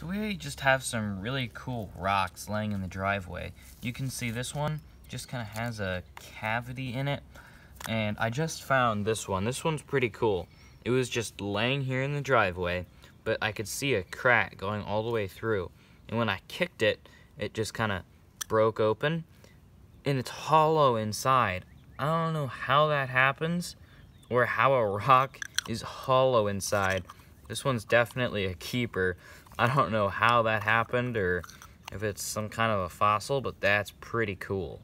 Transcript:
So we just have some really cool rocks laying in the driveway. You can see this one just kind of has a cavity in it. And I just found this one. This one's pretty cool. It was just laying here in the driveway, but I could see a crack going all the way through. And when I kicked it, it just kind of broke open. And it's hollow inside. I don't know how that happens, or how a rock is hollow inside. This one's definitely a keeper. I don't know how that happened or if it's some kind of a fossil, but that's pretty cool.